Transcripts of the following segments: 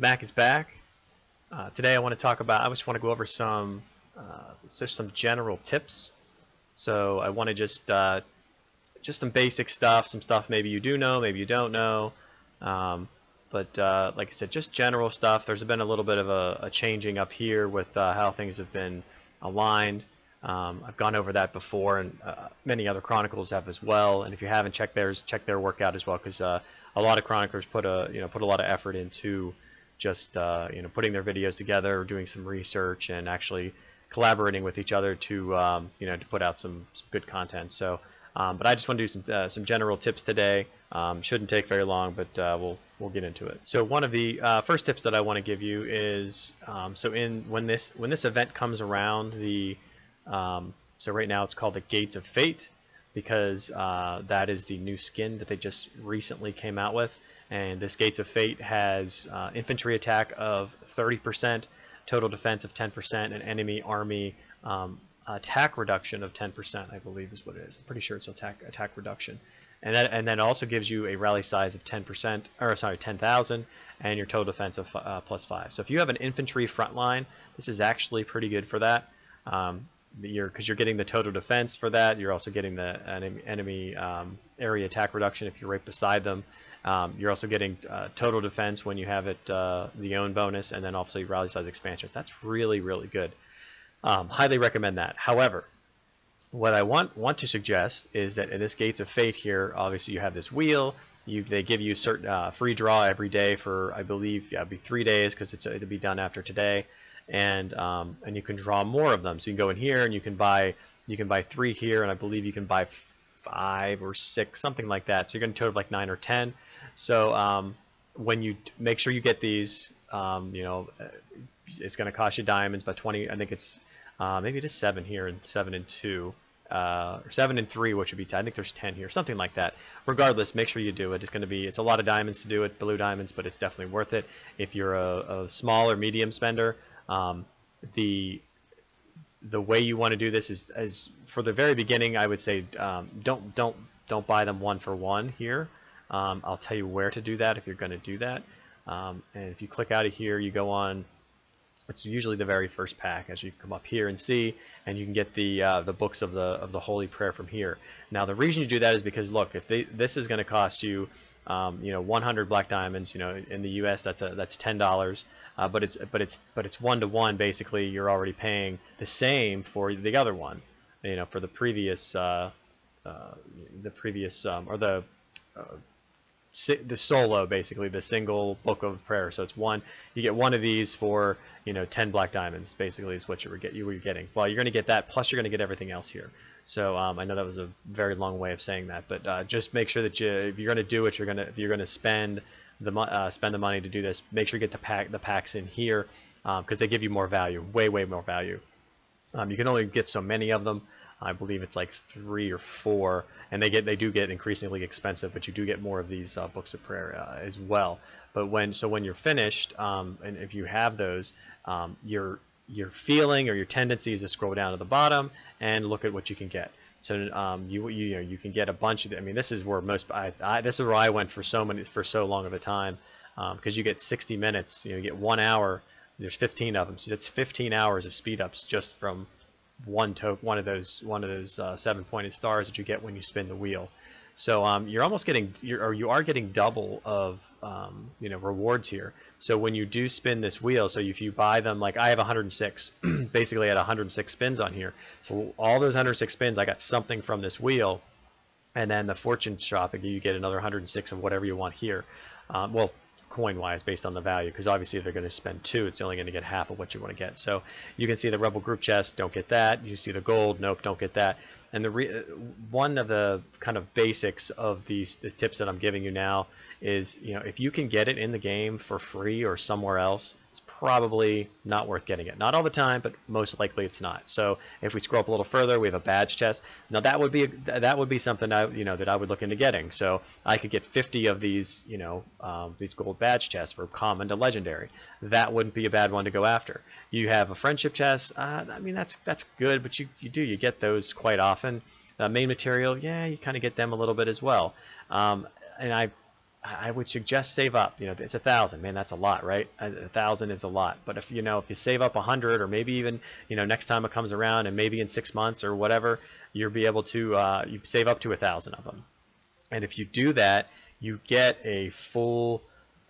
Mac is back. Uh, today I want to talk about, I just want to go over some, uh, just some general tips. So I want to just, uh, just some basic stuff, some stuff maybe you do know, maybe you don't know. Um, but uh, like I said, just general stuff. There's been a little bit of a, a changing up here with uh, how things have been aligned. Um, I've gone over that before, and uh, many other chronicles have as well. And if you haven't checked theirs, check their work out as well, because uh, a lot of chroniclers put a you know put a lot of effort into just uh, you know putting their videos together, doing some research, and actually collaborating with each other to um, you know to put out some, some good content. So, um, but I just want to do some uh, some general tips today. Um, shouldn't take very long, but uh, we'll we'll get into it. So one of the uh, first tips that I want to give you is um, so in when this when this event comes around the um, so right now it's called the Gates of Fate because uh, that is the new skin that they just recently came out with. And this Gates of Fate has uh, infantry attack of 30%, total defense of 10%, and enemy army um, attack reduction of 10%, I believe is what it is. I'm pretty sure it's attack attack reduction. And that and then also gives you a rally size of 10%, or sorry, 10,000, and your total defense of uh, plus 5. So if you have an infantry front line, this is actually pretty good for that. Um, you're because you're getting the total defense for that. You're also getting the enemy, enemy um, area attack reduction if you're right beside them. Um, you're also getting uh, total defense when you have it uh, the own bonus, and then also rally size expansions. That's really really good. Um, highly recommend that. However, what I want want to suggest is that in this Gates of Fate here, obviously you have this wheel. You, they give you certain uh, free draw every day for I believe yeah, it'll be three days because it's it'll be done after today and um, and you can draw more of them. So you can go in here and you can buy you can buy three here, and I believe you can buy five or six, something like that. So you're going to total like nine or ten. So um, when you make sure you get these, um, you know, uh, it's going to cost you diamonds, but 20. I think it's uh, maybe is seven here and seven and two. Uh, or seven and three, which would be 10. I think there's 10 here, something like that. Regardless, make sure you do it. It's going to be, it's a lot of diamonds to do it, blue diamonds, but it's definitely worth it. If you're a, a small or medium spender, um, the the way you want to do this is as for the very beginning I would say um, don't don't don't buy them one for one here um, I'll tell you where to do that if you're going to do that. Um, and if you click out of here you go on it's usually the very first pack as you come up here and see and you can get the uh, the books of the of the holy prayer from here. Now the reason you do that is because look if they, this is going to cost you um, you know 100 black diamonds you know in the US that's a that's ten dollars. Uh, but it's but it's but it's one to one basically you're already paying the same for the other one you know for the previous uh, uh, the previous um, or the uh, the solo basically the single book of prayer. So it's one you get one of these for you know 10 black diamonds basically is what you were get you were getting. Well you're going to get that plus you're going to get everything else here. So um, I know that was a very long way of saying that but uh, just make sure that you if you're going to do it you're going to if you're going to spend the uh, spend the money to do this make sure you get the pack the packs in here because um, they give you more value way way more value. Um, you can only get so many of them I believe it's like three or four, and they get they do get increasingly expensive, but you do get more of these uh, books of prayer uh, as well. But when so when you're finished, um, and if you have those, um, your your feeling or your tendency is to scroll down to the bottom and look at what you can get. So um, you, you, know you can get a bunch of. I mean, this is where most. I, I this is where I went for so many for so long of a time because um, you get 60 minutes. You know, you get one hour. There's 15 of them. So that's 15 hours of speed ups just from one to one of those one of those uh, seven pointed stars that you get when you spin the wheel. So um, you're almost getting, you're, or you are getting double of, um, you know, rewards here. So when you do spin this wheel, so if you buy them, like I have 106, basically had 106 spins on here. So all those 106 spins, I got something from this wheel, and then the fortune shop, you get another 106 of whatever you want here. Um, well, coin-wise based on the value because obviously if they're going to spend two it's only going to get half of what you want to get. So you can see the rebel group chest don't get that. You see the gold nope don't get that. And the one of the kind of basics of these the tips that I'm giving you now is you know if you can get it in the game for free or somewhere else it's probably not worth getting it. Not all the time but most likely it's not. So if we scroll up a little further we have a badge chest now that would be that would be something I you know that I would look into getting. So I could get 50 of these you know um, these gold badge chests for common to legendary. That wouldn't be a bad one to go after. You have a friendship chest uh, I mean that's that's good but you, you do you get those quite often. Uh, main material yeah you kind of get them a little bit as well. Um, and I I would suggest save up. You know, it's a thousand. Man, that's a lot, right? A, thousand is a lot. But if you know, if you save up a hundred, or maybe even you know, next time it comes around, and maybe in six months or whatever, you'll be able to uh, you save up to a thousand of them. And if you do that, you get a full,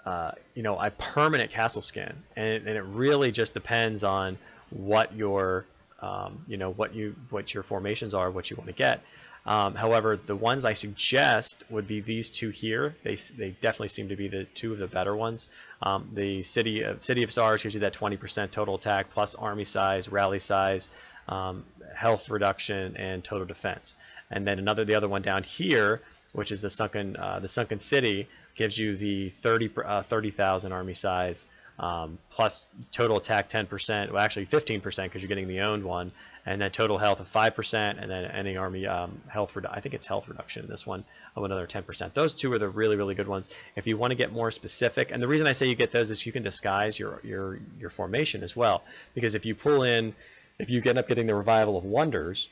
uh, you know, a permanent castle skin, and it, and it really just depends on what your, um, you know, what you what your formations are, what you want to get. Um, however, the ones I suggest would be these two here. They, they definitely seem to be the two of the better ones. Um, the City of, City of Stars gives you that 20% total attack plus army size, rally size, um, health reduction, and total defense. And then another, the other one down here, which is the Sunken, uh, the Sunken City, gives you the 30 uh, 30,000 army size, um, plus total attack 10%, well actually 15% because you're getting the owned one, and then total health of 5%, and then any army um, health, I think it's health reduction in this one of another 10%. Those two are the really, really good ones. If you want to get more specific, and the reason I say you get those is you can disguise your, your, your formation as well, because if you pull in, if you end up getting the Revival of Wonders,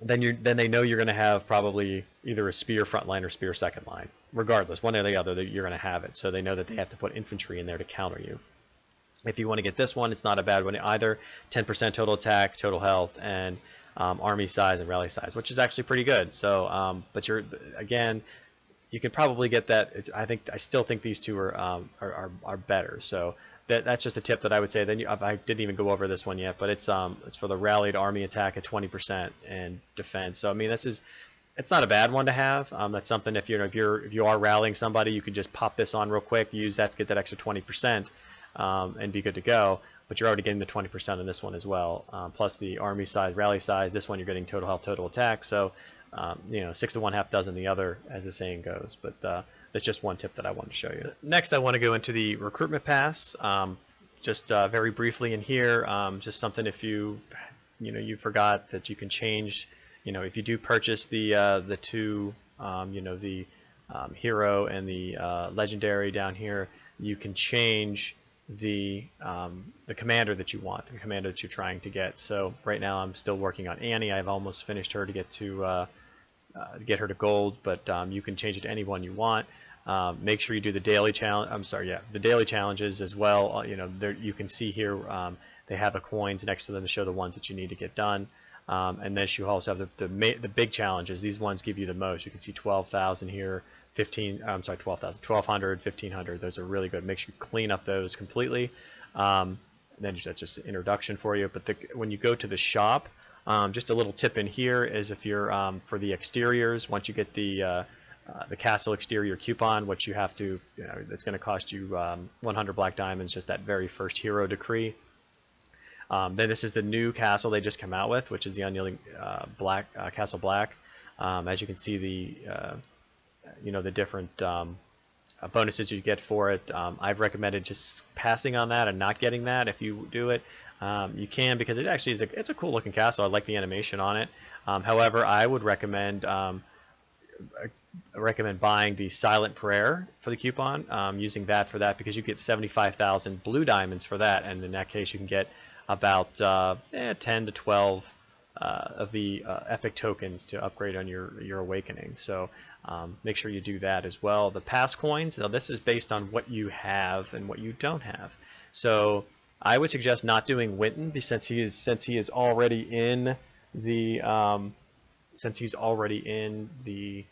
then you then they know you're going to have probably either a spear front line or spear second line. Regardless, one or the other, you're going to have it. So they know that they have to put infantry in there to counter you. If you want to get this one, it's not a bad one either. 10% total attack, total health, and um, army size and rally size, which is actually pretty good. So, um, but you're again, you can probably get that. I think I still think these two are um, are, are, are, better. So that, that's just a tip that I would say. Then you, I didn't even go over this one yet, but it's um it's for the rallied army attack at 20% and defense. So I mean this is it's not a bad one to have. Um, that's something if you're if you're if you are rallying somebody, you can just pop this on real quick, use that to get that extra 20% um, and be good to go. But you're already getting the 20% in this one as well, um, plus the army size, rally size. This one you're getting total health, total attack. So, um, you know, six to one, half dozen the other, as the saying goes. But uh, that's just one tip that I wanted to show you. Next, I want to go into the recruitment pass. Um, just uh, very briefly in here, um, just something if you, you know, you forgot that you can change. You know, if you do purchase the uh, the two, um, you know, the hero and the uh, legendary down here, you can change the um, the commander that you want, the commander that you're trying to get. So right now I'm still working on Annie. I've almost finished her to get to uh, uh, get her to gold, but um, you can change it to anyone you want. Um, make sure you do the daily challenge. I'm sorry, yeah, the daily challenges as well. Uh, you know, there you can see here um, they have the coins next to them to show the ones that you need to get done. Um, and then you also have the the, the big challenges. These ones give you the most. You can see 12,000 here, 15, I'm sorry, 12,000, 1,200, 1,500. Those are really good. Make sure you clean up those completely. Um, then that's just an introduction for you. But the, when you go to the shop, um, just a little tip in here is if you're um, for the exteriors, once you get the uh, uh, the castle exterior coupon, which you have to, you know, it's going to cost you um, 100 black diamonds, just that very first hero decree. Um, then this is the new castle they just come out with, which is the unyielding uh, black uh, castle black. Um, as you can see, the uh, you know the different um, uh, bonuses you get for it. Um, I've recommended just passing on that and not getting that if you do it. Um, you can because it actually is a, it's a cool looking castle. I like the animation on it. Um, however, I would recommend I recommend buying the Silent Prayer for the coupon, um, using that for that because you get 75,000 blue diamonds for that, and in that case you can get about uh, eh, 10 to 12 uh, of the uh, epic tokens to upgrade on your your awakening. So um, make sure you do that as well. The pass coins, now this is based on what you have and what you don't have. So I would suggest not doing Winton since he is since he is already in the um, since he's already in the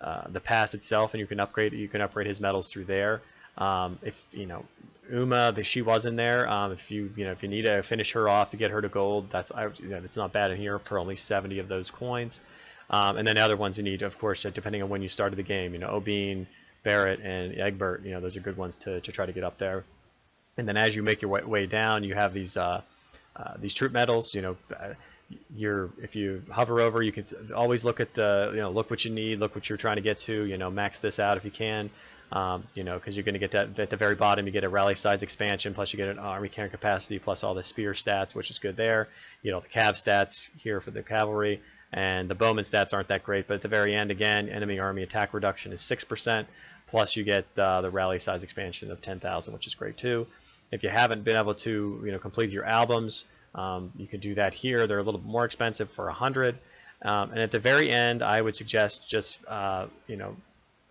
uh, the pass itself, and you can upgrade you can upgrade his medals through there. Um, if you know Uma, the, she was in there. Um, if you you know if you need to finish her off to get her to gold, that's I, you know, that's not bad in here for only 70 of those coins. Um, and then the other ones you need, of course, uh, depending on when you started the game. You know, Obene, Barrett, and Egbert. You know, those are good ones to, to try to get up there. And then as you make your way, way down, you have these uh, uh, these troop medals. You know, uh, you're if you hover over, you can always look at the you know look what you need, look what you're trying to get to. You know, max this out if you can. Um, you know, because you're going to get that at the very bottom, you get a rally size expansion, plus you get an army carrying capacity, plus all the spear stats, which is good there. You know, the cav stats here for the cavalry, and the bowman stats aren't that great. But at the very end, again, enemy army attack reduction is 6%, plus you get uh, the rally size expansion of 10,000, which is great too. If you haven't been able to, you know, complete your albums, um, you can do that here. They're a little more expensive for 100. Um, and at the very end, I would suggest just, uh, you know,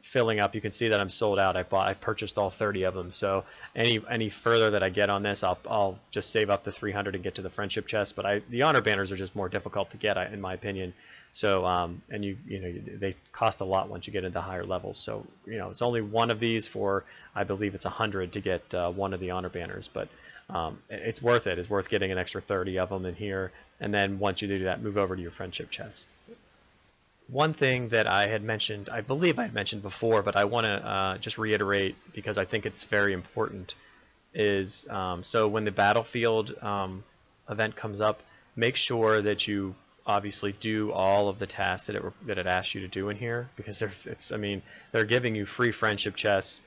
filling up. You can see that I'm sold out. I bought, I purchased all 30 of them. So any any further that I get on this, I'll I'll just save up the 300 and get to the friendship chest. But I the honor banners are just more difficult to get, in my opinion. So um, and you you know they cost a lot once you get into higher levels. So you know it's only one of these for I believe it's a hundred to get uh, one of the honor banners, but um, it's worth it. It's worth getting an extra 30 of them in here. And then once you do that, move over to your friendship chest one thing that I had mentioned, I believe I had mentioned before, but I want to uh, just reiterate because I think it's very important, is um, so when the battlefield um, event comes up, make sure that you obviously do all of the tasks that it that it asks you to do in here because it's I mean they're giving you free friendship chests,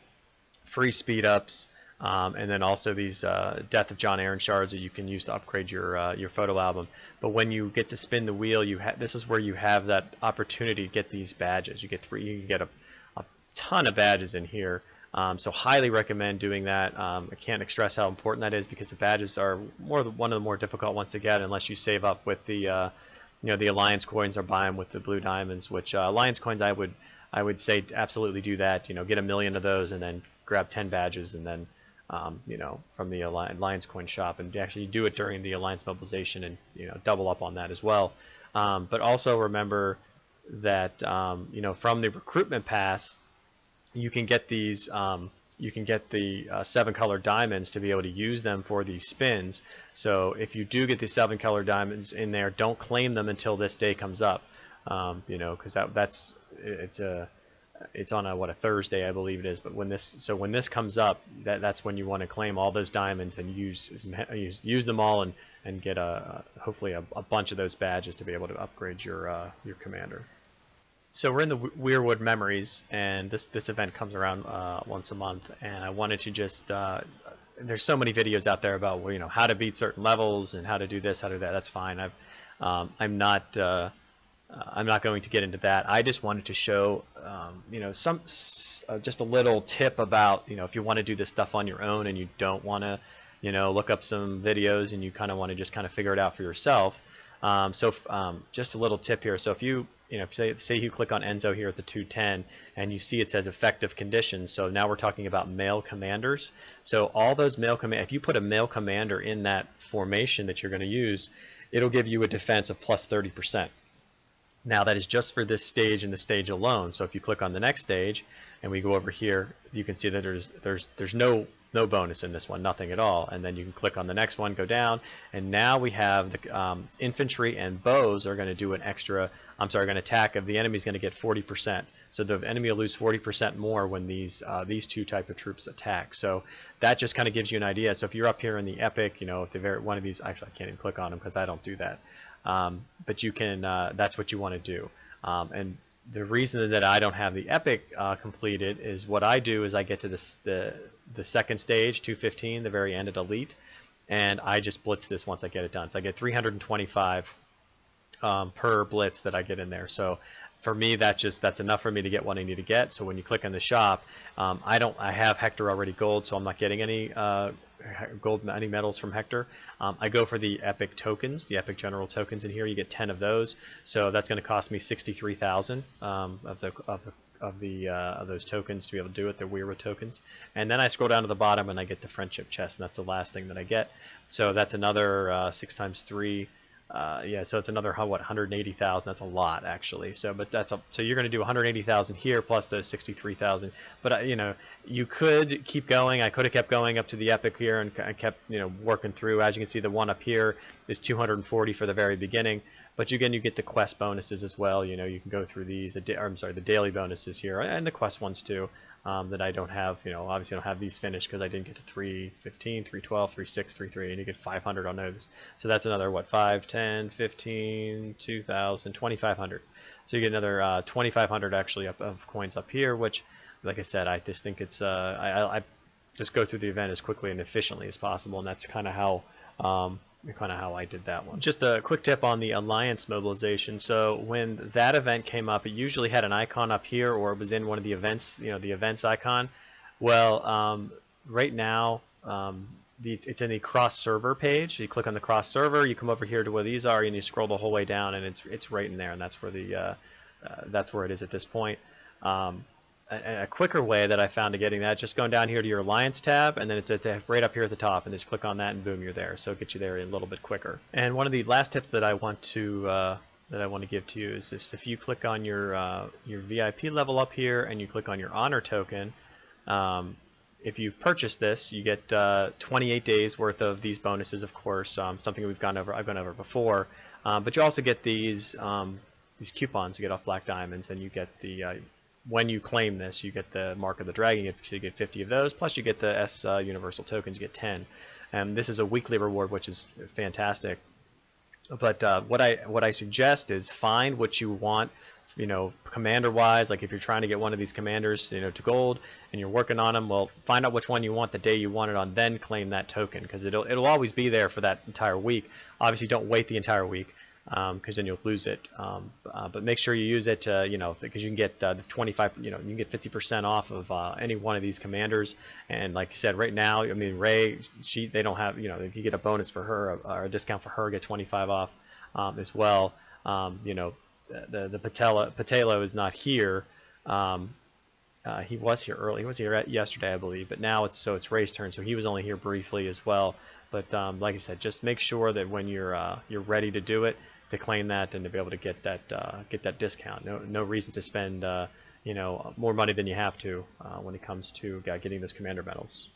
free speed ups, um, and then also these uh, Death of Jon Arryn shards that you can use to upgrade your uh, your photo album. But when you get to spin the wheel, you this is where you have that opportunity to get these badges. You get three, you can get a, a ton of badges in here. Um, so highly recommend doing that. Um, I can't stress how important that is because the badges are more one of the more difficult ones to get unless you save up with the uh, you know the alliance coins or buy them with the blue diamonds. Which uh, alliance coins I would I would say absolutely do that. You know get a million of those and then grab 10 badges and then um, you know, from the Alliance Coin shop, and actually do it during the Alliance mobilization, and you know, double up on that as well. Um, but also remember that um, you know, from the recruitment pass, you can get these. Um, you can get the uh, seven color diamonds to be able to use them for these spins. So if you do get the seven color diamonds in there, don't claim them until this day comes up. Um, you know, because that that's it's a it's on a what a Thursday I believe it is but when this so when this comes up that that's when you want to claim all those diamonds and use use, use them all and and get a hopefully a, a bunch of those badges to be able to upgrade your uh, your commander. So we're in the Weirwood Memories and this this event comes around uh, once a month and I wanted to just uh, there's so many videos out there about well, you know how to beat certain levels and how to do this how to do that that's fine. I've um, I'm not uh, I'm not going to get into that. I just wanted to show, um, you know, some uh, just a little tip about, you know, if you want to do this stuff on your own and you don't want to, you know, look up some videos and you kind of want to just kind of figure it out for yourself. Um, so um, just a little tip here. So if you, you know, say, say you click on Enzo here at the 210 and you see it says effective conditions. So now we're talking about male commanders. So all those male command, if you put a male commander in that formation that you're going to use, it'll give you a defense of plus plus 30 percent. Now that is just for this stage and the stage alone. So if you click on the next stage and we go over here, you can see that there's there's there's no no bonus in this one, nothing at all. And then you can click on the next one, go down, and now we have the um, infantry and bows are going to do an extra. I'm sorry, going to attack of the enemy is going to get 40%. So the enemy will lose 40% more when these uh, these two type of troops attack. So that just kind of gives you an idea. So if you're up here in the epic, you know, if the very one of these, actually I can't even click on them because I don't do that. Um, but you can, uh, that's what you want to do. Um, and the reason that I don't have the epic uh, completed is what I do is I get to this, the, the second stage, 215, the very end at Elite, and I just blitz this once I get it done. So I get 325 um, per blitz that I get in there. So for me, that just that's enough for me to get what I need to get. So when you click on the shop, um, I don't I have Hector already gold, so I'm not getting any uh, gold any medals from Hector. Um, I go for the epic tokens, the epic general tokens in here. You get 10 of those, so that's going to cost me 63,000 um, of the of the of the uh, of those tokens to be able to do it. They're Weirwood tokens, and then I scroll down to the bottom and I get the friendship chest, and that's the last thing that I get. So that's another uh, six times three uh, yeah, so it's another what 180,000. That's a lot actually. So, but that's a, so you're going to do 180,000 here plus the 63,000. But uh, you know, you could keep going. I could have kept going up to the epic here and I kept you know working through. As you can see, the one up here is 240 for the very beginning. But again, you get the quest bonuses as well. You know, you can go through these. The I'm sorry, the daily bonuses here and the quest ones too um, that I don't have. You know, obviously I don't have these finished because I didn't get to 315, 312, 36, 33, and you get 500 on those. So that's another, what, 5, 10, 15, 2,000, 2,500. So you get another uh, 2,500 actually up of coins up here, which, like I said, I just think it's, uh, I, I just go through the event as quickly and efficiently as possible, and that's kind of how um, kind of how I did that one. Just a quick tip on the Alliance mobilization. So when that event came up, it usually had an icon up here or it was in one of the events, you know, the events icon. Well, um, right now, um, the, it's in the cross server page. You click on the cross server, you come over here to where these are, and you scroll the whole way down, and it's it's right in there, and that's where the uh, uh, that's where it is at this point. Um, a, a quicker way that I found to getting that, just going down here to your Alliance tab, and then it's the, right up here at the top, and just click on that, and boom, you're there. So it gets you there a little bit quicker. And one of the last tips that I want to uh, that I want to give to you is if you click on your uh, your VIP level up here, and you click on your Honor token. Um, if you've purchased this, you get uh, 28 days worth of these bonuses, of course, um, something we've gone over, I've gone over before. Um, but you also get these um, these coupons you get off Black Diamonds, and you get the uh, when you claim this, you get the Mark of the Dragon. You get, you get 50 of those, plus you get the S uh, Universal tokens. You get 10. And this is a weekly reward, which is fantastic. But uh, what I what I suggest is find what you want you know, commander wise, like if you're trying to get one of these commanders, you know, to gold and you're working on them, well, find out which one you want the day you want it on, then claim that token because it'll, it'll always be there for that entire week. Obviously, don't wait the entire week because um, then you'll lose it. Um, uh, but make sure you use it, to, you know, because you can get uh, the 25, you know, you can get 50% off of uh, any one of these commanders. And like you said, right now, I mean, Ray, she, they don't have, you know, you get a bonus for her or a discount for her, get 25 off um, as well. You know, the the Patella Patelo is not here. Um, uh, he was here early. He was here yesterday, I believe, but now it's so it's race turn. So he was only here briefly as well. But um, like I said, just make sure that when you're uh, you're ready to do it, to claim that and to be able to get that uh, get that discount. No no reason to spend uh, you know more money than you have to uh, when it comes to uh, getting those commander medals.